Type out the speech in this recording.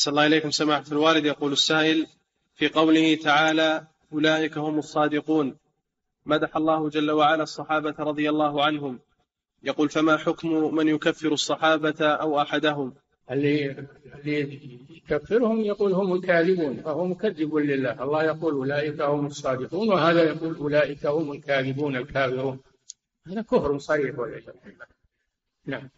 صلى الله إليكم سماحة الوالد. يقول السائل في قوله تعالى أولئك هم الصادقون. مدح الله جل وعلا الصحابة رضي الله عنهم. يقول فما حكم من يكفر الصحابة أو أحدهم؟ اللي اللي يكفرهم يقول هم الكاذبون فهو مكذب لله. الله يقول أولئك هم الصادقون وهذا يقول أولئك هم الكاذبون الكافرون. هذا كفر صريح والعياذ بالله. نعم.